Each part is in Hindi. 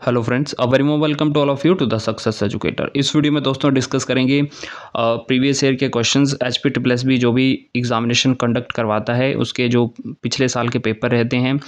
Hello friends a very more welcome to all of you to the success educator इस वीडियो में दोस्तों डिस्कस करेंगे प्रीवियस ईयर के questions H P triple S B जो भी एग्जामिनेशन कंडक्ट करवाता है, उसके जो पिछले साल के पेपर रहते हैं,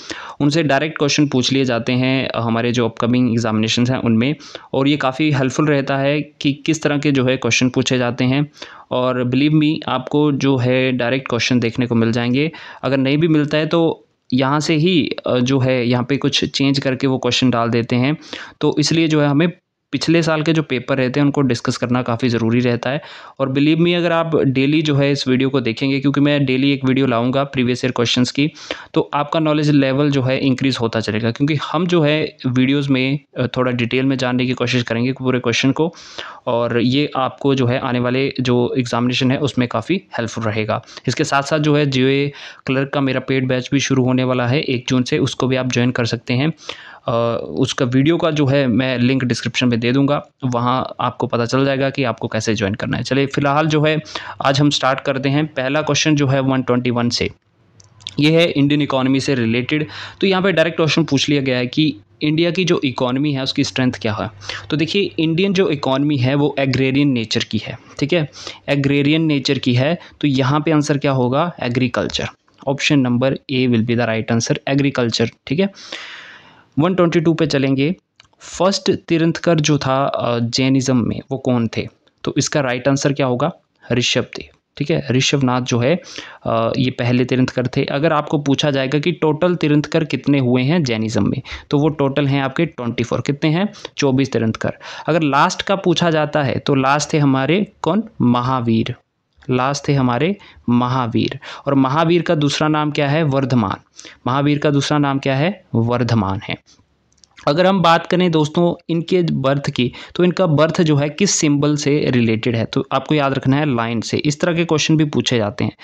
उनसे डायरेक्ट क्वेश्चन पूछ लिए जाते हैं, हमारे जो अपकमिंग एग्जामिनेशन हैं उनमें, और ये काफ़ी हेल्पफुल रहता है कि किस तरह के जो है क्वेश्चन पूछे जाते हैं, और बिलीव मी आपको जो है डायरेक्ट क्वेश्चन देखने को मिल जाएँगे। अगर नहीं भी मिलता है तो यहाँ से ही जो है यहाँ पे कुछ चेंज करके वो क्वेश्चन डाल देते हैं। तो इसलिए जो है हमें पिछले साल के जो पेपर रहते हैं, उनको डिस्कस करना काफ़ी ज़रूरी रहता है। और बिलीव मी, अगर आप डेली जो है इस वीडियो को देखेंगे, क्योंकि मैं डेली एक वीडियो लाऊँगा प्रीवियस ईयर क्वेश्चंस की तो आपका नॉलेज लेवल जो है इंक्रीज़ होता चलेगा। क्योंकि हम जो है वीडियोज़ में थोड़ा डिटेल में जानने की कोशिश करेंगे पूरे क्वेश्चन को, और ये आपको जो है आने वाले जो एग्ज़ामिनेशन है, उसमें काफ़ी हेल्पफुल रहेगा। इसके साथ साथ जो है जो क्लर्क का मेरा पेड बैच भी शुरू होने वाला है एक जून से, उसको भी आप ज्वाइन कर सकते हैं। उसका वीडियो का जो है मैं लिंक डिस्क्रिप्शन में दे दूँगा। वहाँ आपको पता चल जाएगा कि आपको कैसे ज्वाइन करना है। चलिए, फ़िलहाल जो है, आज हम स्टार्ट करते हैं। पहला क्वेश्चन जो है वन ट्वेंटी वन से। ये है इंडियन इकोनॉमी से रिलेटेड तो यहाँ पे डायरेक्ट क्वेश्चन पूछ लिया गया है कि इंडिया की जो इकोनॉमी है, उसकी स्ट्रेंथ क्या है? तो देखिए इंडियन जो इकोनॉमी है, वो एग्रेरियन नेचर की है। ठीक है? एग्रेरियन नेचर की है तो यहाँ पे आंसर क्या होगा? Agriculture option number A will be the right answer agriculture ठीक है? 122 पे चलेंगे। फ़र्स्ट तीर्थंकर जो था जैनिज़्म में, वो कौन थे? तो इसका राइट आंसर क्या होगा? ऋषभ थे, ठीक है? ऋषभ नाथ जो है ये पहले तीर्थंकर थे। अगर आपको पूछा जाएगा कि टोटल तीर्थंकर कितने हुए हैं जैनिज़्म में तो वो टोटल हैं आपके ट्वेंटी फोर कितने हैं? चौबीस तीर्थंकर अगर लास्ट का पूछा जाता है तो लास्ट थे हमारे कौन? महावीर। लास्ट थे हमारे महावीर। और महावीर का दूसरा नाम क्या है? वर्धमान। महावीर का दूसरा नाम क्या है? वर्धमान है। अगर हम बात करें दोस्तों इनके बर्थ की तो इनका बर्थ जो है किस सिंबल से रिलेटेड है? तो आपको याद रखना है लाइन से। इस तरह के क्वेश्चन भी पूछे जाते हैं।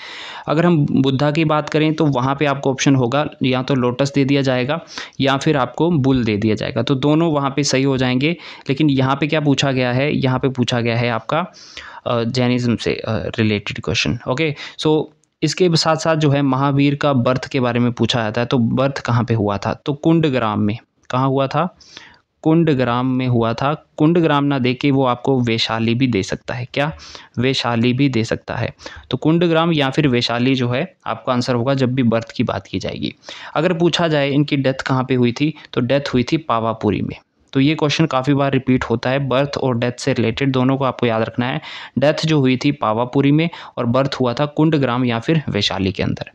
अगर हम बुद्धा की बात करें तो वहाँ पे आपको ऑप्शन होगा, या तो लोटस दे दिया जाएगा, या फिर आपको बुल दे दिया जाएगा। तो दोनों वहाँ पे सही हो जाएँगे, लेकिन यहाँ पे क्या पूछा गया है? यहाँ पे पूछा गया है आपका जैनिज़्म से रिलेटेड क्वेश्चन ओके सो इसके साथ साथ जो है महावीर का बर्थ के बारे में पूछा जाता है तो बर्थ कहाँ पे हुआ था? तो कुंड ग्राम में। कहाँ हुआ था? कुंड ग्राम में हुआ था। कुंड ग्राम ना दे के वो आपको वैशाली भी दे सकता है। क्या? वैशाली भी दे सकता है। तो कुंड ग्राम या फिर वैशाली जो है, आपका आंसर होगा जब भी बर्थ की बात की जाएगी। अगर पूछा जाए इनकी डेथ कहाँ पे हुई थी तो डेथ हुई थी पावापुरी में। तो ये क्वेश्चन काफ़ी बार रिपीट होता है। बर्थ और डेथ से रिलेटेड दोनों को आपको याद रखना है। डेथ जो हुई थी पावापुरी में और बर्थ हुआ था कुंडग्राम या फिर वैशाली के अंदर।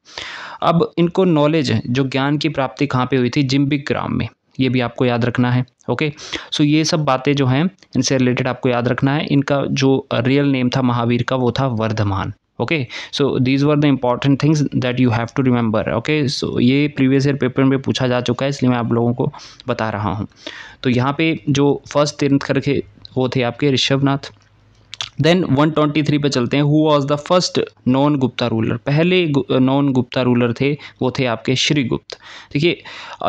अब इनको नॉलेज जो ज्ञान की प्राप्ति कहाँ पे हुई थी, जिम्बिक ग्राम में। ये भी आपको याद रखना है ओके सो ये सब बातें जो हैं, इनसे रिलेटेड आपको याद रखना है। इनका जो रियल नेम था महावीर का, वो था Vardhaman okay so these were the important things that you have to remember okay so ये प्रीवियस ईयर पेपर में पूछा जा चुका है, इसलिए मैं आप लोगों को बता रहा हूँ। तो यहाँ पे जो फ़र्स्ट तीर्थ करके वो थे आपके ऋषभनाथ देन 123 पे चलते हैं। Who was the first non Gupta ruler पहले नॉन गुप्ता रूलर थे, वो थे आपके श्री गुप्त। देखिए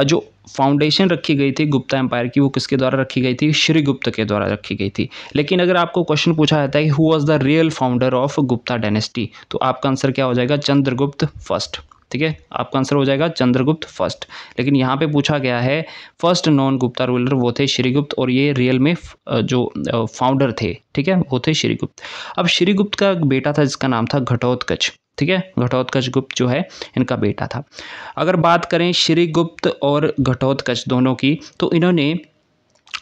जो फाउंडेशन रखी गई थी गुप्ता एम्पायर की, वो किसके द्वारा रखी गई थी? श्री गुप्त के द्वारा रखी गई थी। लेकिन अगर आपको क्वेश्चन पूछा जाता है who was the real founder of Gupta dynasty तो आपका आंसर क्या हो जाएगा? चंद्रगुप्त फ़र्स्ट ठीक है? आपका आंसर हो जाएगा चंद्रगुप्त फ़र्स्ट लेकिन यहाँ पे पूछा गया है फ़र्स्ट नॉन गुप्ता रूलर वो थे श्रीगुप्त और ये रियल में जो फाउंडर थे, ठीक है? वो थे श्रीगुप्त. अब श्रीगुप्त का एक बेटा था जिसका नाम था घटोत्कच, ठीक है? घटोत्कच गुप्त जो है, इनका बेटा था. अगर बात करें श्रीगुप्त और घटोत्कच दोनों की तो इन्होंने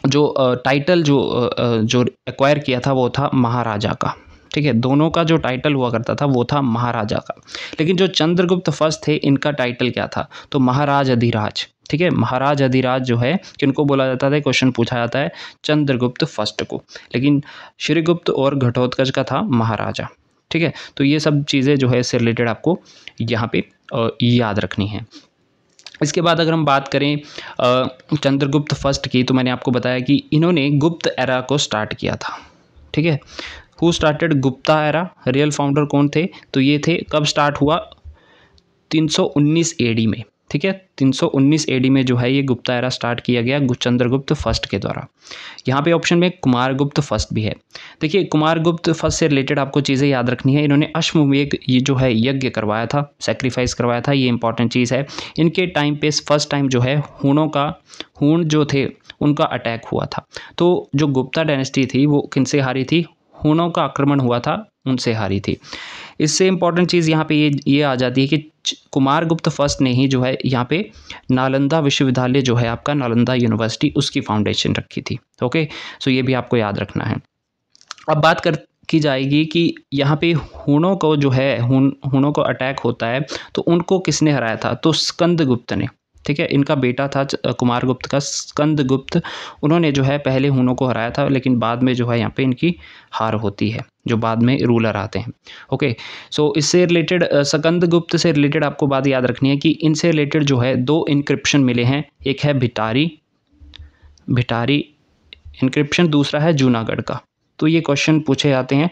जो टाइटल जो जो एक्वायर किया था वो था महाराजा का. ठीक है, दोनों का जो टाइटल हुआ करता था, वो था महाराजा का। लेकिन जो चंद्रगुप्त फ़र्स्ट थे, इनका टाइटल क्या था? तो महाराज अधिराज, ठीक है? महाराज अधिराज जो है, किनको बोला जाता था? क्वेश्चन पूछा जाता है, चंद्रगुप्त फ़र्स्ट को। लेकिन श्रीगुप्त और घटोत्कच का था महाराजा, ठीक है? तो ये सब चीज़ें जो है इससे रिलेटेड आपको यहाँ पे याद रखनी है। इसके बाद अगर हम बात करें चंद्रगुप्त फ़र्स्ट की तो मैंने आपको बताया कि इन्होंने गुप्त एरा को स्टार्ट किया था, ठीक है? Who started Gupta era real founder कौन थे? तो ये थे, कब स्टार्ट हुआ? 319 एडी में, ठीक है? 319 एडी में जो है, ये गुप्ता एरा स्टार्ट किया गया चंद्रगुप्त फ़र्स्ट के द्वारा। यहाँ पे ऑप्शन में कुमार गुप्त फ़र्स्ट भी है। देखिए कुमार गुप्त फ़र्स्ट से रिलेटेड आपको चीज़ें याद रखनी है। इन्होंने अश्वमेघ ये जो है, यज्ञ करवाया था सेक्रीफाइस करवाया था, ये इंपॉर्टेंट चीज़ है। इनके टाइम पे फ़र्स्ट टाइम जो है, हूणों का, हूण जो थे, उनका अटैक हुआ था। तो जो गुप्ता डायनेस्टी थी, वो किनसे हारी थी? हूणों का आक्रमण हुआ था, उनसे हारी थी। इससे इंपॉर्टेंट चीज़ यहाँ पे ये ये आ जाती है कि कुमार गुप्त फ़र्स्ट ने ही जो है यहाँ पे नालंदा विश्वविद्यालय जो है आपका नालंदा यूनिवर्सिटी उसकी फाउंडेशन रखी थी। ओके सो ये भी आपको याद रखना है। अब बात कर, की जाएगी कि यहाँ पे हूणों को जो है हूणों को अटैक होता है तो उनको किसने हराया था? तो स्कंद गुप्त ने। ठीक है? इनका बेटा था कुमार गुप्त का, स्कंद गुप्त। उन्होंने जो है, पहले हूनों को हराया था, लेकिन बाद में जो है, यहाँ पे इनकी हार होती है, जो बाद में रूलर आते हैं। ओके सो इससे रिलेटेड सकंद गुप्त से रिलेटेड आपको बात याद रखनी है कि इनसे रिलेटेड जो है, दो इनक्रिप्शन मिले हैं। एक है भिटारी भिटारी इनक्रिप्शन दूसरा है जूनागढ़ का। तो ये क्वेश्चन पूछे जाते हैं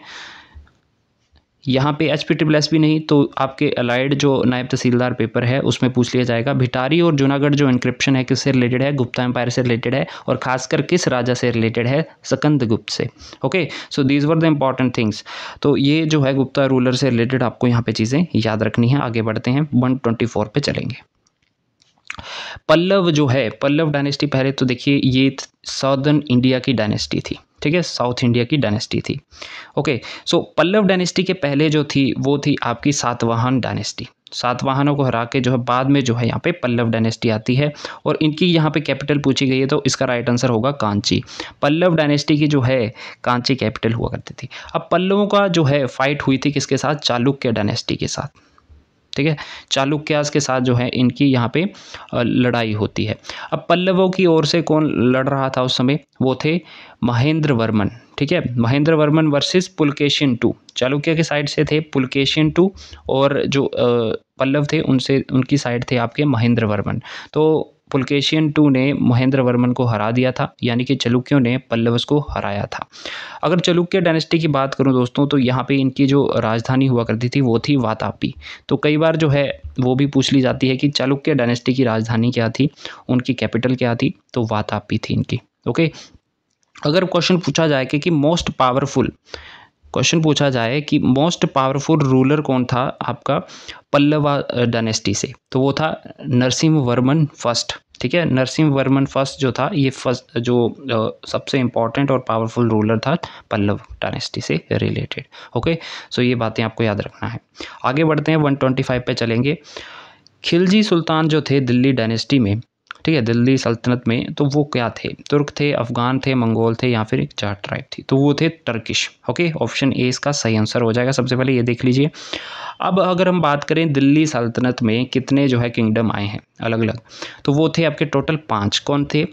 यहाँ पे एच पी ट्रिपल एस भी नहीं तो आपके अलाइड जो नायब तहसीलदार पेपर है, उसमें पूछ लिया जाएगा, भिटारी और जूनागढ़ जो इंक्रिप्शन है, किससे रिलेटेड है? गुप्ता एम्पायर से रिलेटेड है, और खासकर किस राजा से रिलेटेड है? सकंद गुप्त से। Okay so these were the important things तो ये जो है गुप्ता रूलर से रिलेटेड आपको यहाँ पर चीज़ें याद रखनी है। आगे बढ़ते हैं वन ट्वेंटी फोर पे चलेंगे। पल्लव जो है, पल्लव डायनेस्टी पहले तो देखिए, ये साउदर्न इंडिया की डायनेस्टी थी। ठीक है साउथ इंडिया की डायनेस्टी थी। ओके सो पल्लव डायनेस्टी के पहले जो थी, वो थी आपकी सातवाहन डायनेस्टी सातवाहनों को हरा के जो है, बाद में जो है यहाँ पे पल्लव डायनेस्टी आती है और इनकी यहाँ पे कैपिटल पूछी गई है तो इसका राइट आंसर होगा कांची पल्लव डायनेस्टी की जो है कांची कैपिटल हुआ करती थी। अब पल्लवों का जो है फाइट हुई थी किसके साथ? चालुक्य डायनेस्टी के साथ। ठीक है? चालुक्यास के साथ जो है, इनकी यहाँ पे लड़ाई होती है। अब पल्लवों की ओर से कौन लड़ रहा था उस समय? वो थे महेंद्र वर्मन, ठीक है? Mahendra Varman versus Pulakeshin two. Chalukya के साइड से थे पुलकेशिन टू और जो पल्लव थे, उनसे, उनकी साइड थे आपके महेंद्र वर्मन। तो पुलकेशियन टू ने महेंद्र वर्मन को हरा दिया था यानी कि चलुक्यों ने पल्लवस को हराया था। अगर चलुक्य डायनेस्टी की बात करूँ दोस्तों तो यहाँ पे इनकी जो राजधानी हुआ करती थी वो थी वातापी। तो कई बार जो है वो भी पूछ ली जाती है कि चालुक्य डायनेस्टी की राजधानी क्या थी उनकी कैपिटल क्या थी तो वातापी थी इनकी। ओके? अगर क्वेश्चन पूछा जाए कि, कि मोस्ट पावरफुल क्वेश्चन पूछा जाए कि मोस्ट पावरफुल रूलर कौन था आपका पल्लवा डायनेस्टी से? तो वो था नरसिंह वर्मन फ़र्स्ट, ठीक है? नरसिंह वर्मन फ़र्स्ट जो था, ये फ़र्स्ट, जो सबसे इम्पोर्टेंट और पावरफुल रूलर था पल्लव डायनेस्टी से रिलेटेड ओके सो ये बातें आपको याद रखना है। आगे बढ़ते हैं वन ट्वेंटी फाइव पे चलेंगे। खिलजी सुल्तान जो थे दिल्ली डायनेस्टी में ठीक है दिल्ली सल्तनत में तो वो क्या थे? तुर्क थे, अफ़गान थे, मंगोल थे, या फिर चार ट्राइब थी। तो वो थे टर्किश ओके ऑप्शन ए इसका सही आंसर हो जाएगा। सबसे पहले ये देख लीजिए। अब अगर हम बात करें दिल्ली सल्तनत में कितने जो है किंगडम आए हैं अलग अलग तो वो थे आपके टोटल पाँच। कौन थे?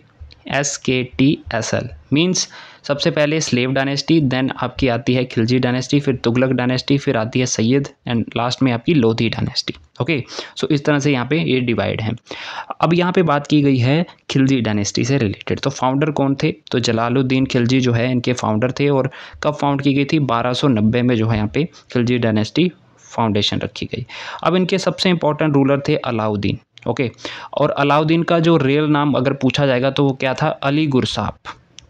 एस के टी एस एल मीन्स सबसे पहले स्लेव डायनेस्टी देन आपकी आती है खिलजी डायनेस्टी फिर तुगलक डायनेस्टी फिर आती है सैयद एंड लास्ट में आपकी लोधी डायनेस्टी ओके सो इस तरह से यहाँ पे ये डिवाइड है। अब यहाँ पे बात की गई है खिलजी डायनेस्टी से रिलेटेड तो फाउंडर कौन थे? तो जलालुद्दीन खिलजी जो है, इनके फाउंडर थे और कब फाउंड की गई थी? बारह में जो है यहाँ पे खिलजी डायनेस्टी फाउंडेशन रखी गई। अब इनके सबसे इंपॉर्टेंट रूलर थे अलाउद्दीन ओके और अलाउद्दीन का जो रियल नाम अगर पूछा जाएगा तो वो क्या था? अली गुरसाप,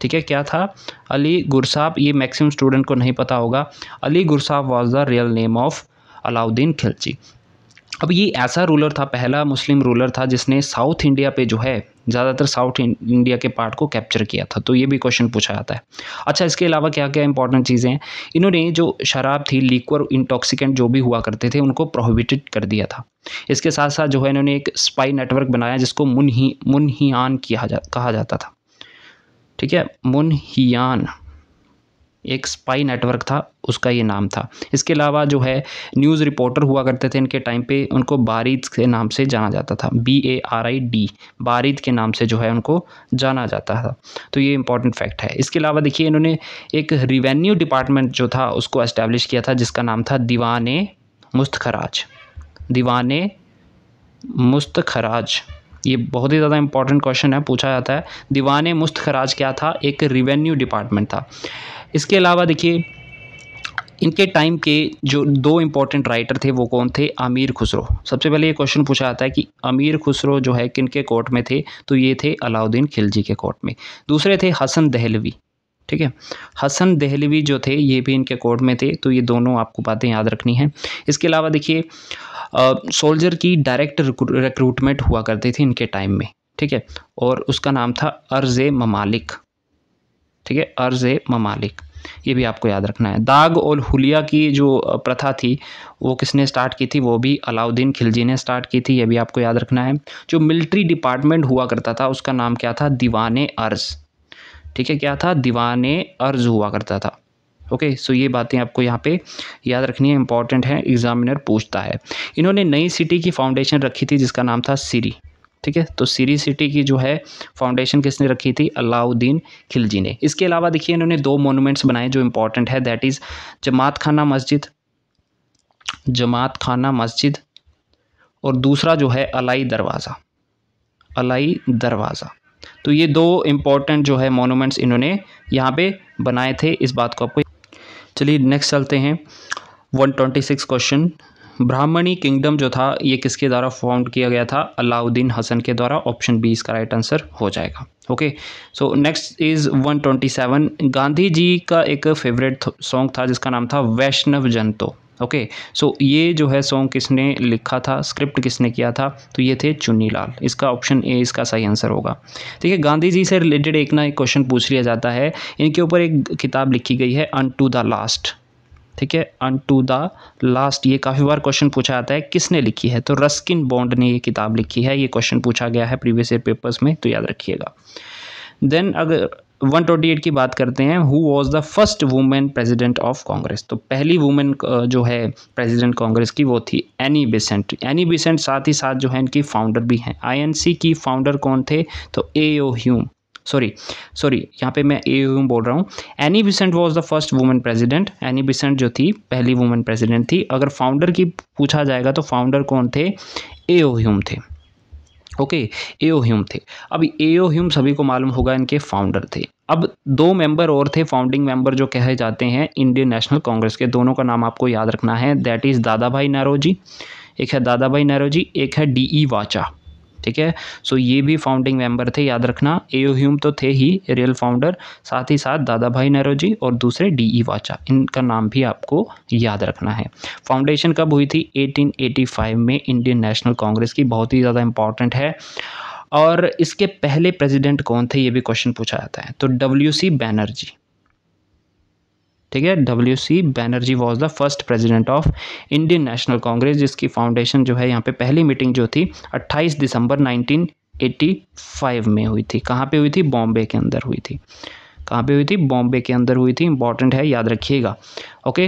ठीक है? क्या था? अली गुरसाप, ये मैक्सिमम स्टूडेंट को नहीं पता होगा। Ali Gurshasp was the real name of Alauddin Khilji. अब ये ऐसा रूलर था, पहला मुस्लिम रूलर था जिसने साउथ इंडिया पे जो है, ज़्यादातर साउथ इंडिया के पार्ट को कैप्चर किया था। तो ये भी क्वेश्चन पूछा जाता है। अच्छा इसके अलावा क्या क्या इंपॉर्टेंट चीज़ें हैं? इन्होंने जो शराब थी लिक्वर इंटॉक्सिकेंट जो भी हुआ करते थे, उनको प्रोहिबिटेड कर दिया था। इसके साथ साथ जो है, इन्होंने एक स्पाई नेटवर्क बनाया जिसको मुनही, मुनहियान किया जा, कहा जाता था। ठीक है? मुनहियान। एक स्पाई नेटवर्क था, उसका ये नाम था। इसके अलावा जो है न्यूज़ रिपोर्टर हुआ करते थे, इनके टाइम पे उनको बारीद के नाम से जाना जाता था। B A R I D Barid के नाम से जो है उनको जाना जाता था। तो ये इंपॉर्टेंट फैक्ट है। इसके अलावा देखिए, इन्होंने एक रिवेन्यू डिपार्टमेंट जो था, उसको एस्टेब्लिश किया था, जिसका नाम था दीवान मुस्तखराज। दीवान मुस्तखराज। ये बहुत ही ज़्यादा इंपॉर्टेंट क्वेश्चन है, पूछा जाता है। दीवान मुस्त खराज क्या था? एक रिवेन्यू डिपार्टमेंट था। इसके अलावा देखिए, इनके टाइम के जो दो इंपॉर्टेंट राइटर थे, वो कौन थे? अमीर खुसरो। सबसे पहले ये क्वेश्चन पूछा जाता है कि अमीर खुसरो जो है किन के कोर्ट में थे? तो ये थे अलाउद्दीन खिलजी के कोर्ट में। दूसरे थे हसन दहलवी। ठीक है? हसन दहलवी जो थे, ये भी इनके कोर्ट में थे तो ये दोनों आपको बातें याद रखनी है। इसके अलावा देखिए सोल्जर की डायरेक्ट रिक्रूटमेंट हुआ करती थी इनके टाइम में, ठीक है? और उसका नाम था अर्ज़ ममालिक, ठीक है? अर्ज़ ममालिक, ये भी आपको याद रखना है। दाग और हुलिया की जो प्रथा थी, वो किसने स्टार्ट की थी? वो भी अलाउद्दीन खिलजी ने स्टार्ट की थी, ये भी आपको याद रखना है। जो मिलिट्री डिपार्टमेंट हुआ करता था, उसका नाम क्या था? दीवान अर्ज़। ठीक है, क्या था? दीवान अर्ज़ हुआ करता था। ओके सो ये बातें आपको यहाँ पे याद रखनी है इंपॉर्टेंट है एग्जामिनर पूछता है। इन्होंने नई सिटी की फाउंडेशन रखी थी, जिसका नाम था सीरी ठीक है तो सीरी सिटी की जो है फाउंडेशन किसने रखी थी? अलाउद्दीन खिलजी ने। इसके अलावा देखिए, इन्होंने दो मोनूमेंट्स बनाए जो इंपॉर्टेंट है दैट इज़ जमात खाना मस्जिद, जमात खाना मस्जिद, और दूसरा जो है, अलाई दरवाज़ा। अलाई दरवाज़ा। तो ये दो इंपॉर्टेंट जो है मोनूमेंट्स इन्होंने यहाँ पे बनाए थे इस बात को आपको चलिए नेक्स्ट चलते हैं। 126 क्वेश्चन ब्राह्मणी किंगडम जो था, ये किसके द्वारा फाउंड किया गया था? अलाउद्दीन हसन के द्वारा। ऑप्शन बी इसका राइट आंसर हो जाएगा। Okay so next is 127 Gandhi ji का एक फेवरेट सॉन्ग था, जिसका नाम था Vaishnav Janato okay okay, so so ये जो है सॉन्ग किसने लिखा था स्क्रिप्ट किसने किया था तो ये थे चुन्नी लाल इसका ऑप्शन ए इसका सही आंसर होगा। ठीक है गांधी जी से रिलेटेड एक ना एक क्वेश्चन पूछ लिया जाता है। इनके ऊपर एक किताब लिखी गई है अन टू द लास्ट ठीक है अन टू द लास्ट ये काफ़ी बार क्वेश्चन पूछा जाता है किसने लिखी है? तो रस्किन बॉन्ड ने ये किताब लिखी है। ये क्वेश्चन पूछा गया है प्रीवियस ईयर पेपर्स में तो याद रखिएगा। देन अगर 128 की बात करते हैं who was the first women president of Congress तो पहली वुमेन जो है प्रेसिडेंट कांग्रेस की, वो थी एनी बिसेंट एनी बिसेंट साथ ही साथ जो है इनकी फाउंडर भी हैं। आईएनसी की फाउंडर कौन थे? तो A O Hume sorry sorry यहाँ पे मैं ए ह्यूम बोल रहा हूँ। Annie Besant was the first women president Annie Besant जो थी, पहली वुमेन प्रेसिडेंट थी। अगर फाउंडर की पूछा जाएगा तो फाउंडर कौन थे? ए ओ ह्यूम थे। ओके एओ ह्यूम थे। अब एओ ह्यूम सभी को मालूम होगा इनके फाउंडर थे। अब दो मेंबर और थे फाउंडिंग मेंबर जो कहे जाते हैं इंडियन नेशनल कांग्रेस के, दोनों का नाम आपको याद रखना है। दैट इज़ दादा भाई नरोजी, एक है दादा भाई नरोजी, एक है डी ई वाचा। ठीक है? सो ये भी फाउंडिंग मेंबर थे, याद रखना। एओ ह्यूम तो थे ही रियल फाउंडर साथ ही साथ दादा भाई नरोजी और दूसरे डी ई वाचा इनका नाम भी आपको याद रखना है। फाउंडेशन कब हुई थी? 1885 में इंडियन नेशनल कांग्रेस की, बहुत ही ज़्यादा इंपॉर्टेंट है। और इसके पहले प्रेसिडेंट कौन थे, ये भी क्वेश्चन पूछा जाता है। तो डब्ल्यू सी बैनर्जी ठीक है W C Banerjee was the first president of Indian National Congress जिसकी फाउंडेशन जो है यहाँ पे पहली मीटिंग जो थी 28 दिसंबर 1985 में हुई थी। कहाँ पे हुई थी? बॉम्बे के अंदर हुई थी। कहाँ पे हुई थी? बॉम्बे के अंदर हुई थी। इंपॉर्टेंट है, याद रखिएगा। ओके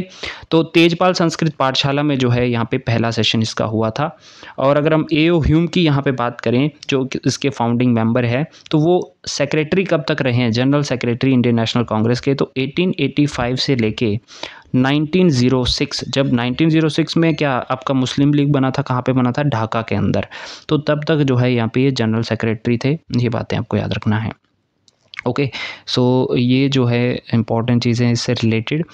तो तेजपाल संस्कृत पाठशाला में जो है, यहाँ पे पहला सेशन इसका हुआ था। और अगर हम ए ओ ह्यूम की यहाँ पे बात करें, जो इसके फाउंडिंग मेंबर है तो वो सेक्रेटरी कब तक रहे हैं? General secretary Indian National Congress के तो 1885 से लेके 1906 जब 1906 में क्या आपका मुस्लिम लीग बना था? कहाँ पे बना था? ढाका के अंदर। तो तब तक जो है, यहाँ पे ये जनरल सेक्रेटरी थे। ये बातें आपको याद रखना है। ओके सो ये जो है इंपॉर्टेंट चीज़ें इससे रिलेटेड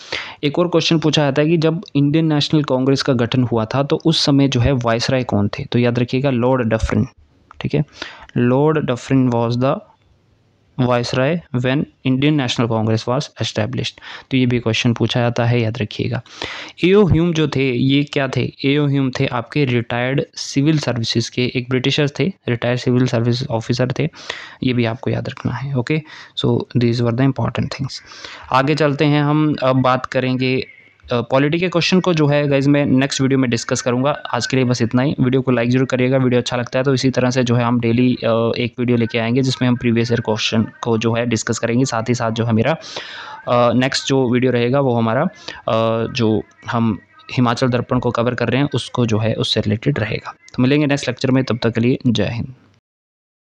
एक और क्वेश्चन पूछा जाता है कि जब इंडियन नेशनल कांग्रेस का गठन हुआ था तो उस समय जो है वायसराय कौन थे? तो याद रखिएगा लॉर्ड डफरिन ठीक है? Lord Dufferin was the viceroy when Indian National Congress was established तो ये भी क्वेश्चन पूछा जाता है, याद रखिएगा। एओ ह्यूम जो थे, ये क्या थे? एओ ह्यूम थे आपके रिटायर्ड सिविल सर्विसेज़ के, एक ब्रिटिशर्स थे रिटायर्ड सिविल सर्विस ऑफिसर थे। ये भी आपको याद रखना है okay so these were the important things आगे चलते हैं हम, अब बात करेंगे पॉलिटी के क्वेश्चन को जो है गाइज़ मैं नेक्स्ट वीडियो में डिस्कस करूँगा। आज के लिए बस इतना ही। वीडियो को लाइक ज़रूर करिएगा। वीडियो अच्छा लगता है तो इसी तरह से जो है, हम डेली एक वीडियो लेके आएँगे, जिसमें हम प्रीवियस ईयर क्वेश्चन को जो है डिस्कस करेंगे। साथ ही साथ जो है मेरा नेक्स्ट जो वीडियो रहेगा, वो हमारा जो हम हिमाचल दर्पण को कवर कर रहे हैं, उसको जो है, उससे रिलेटेड रहेगा। तो मिलेंगे नेक्स्ट लेक्चर में। तब तक के लिए जय हिंद।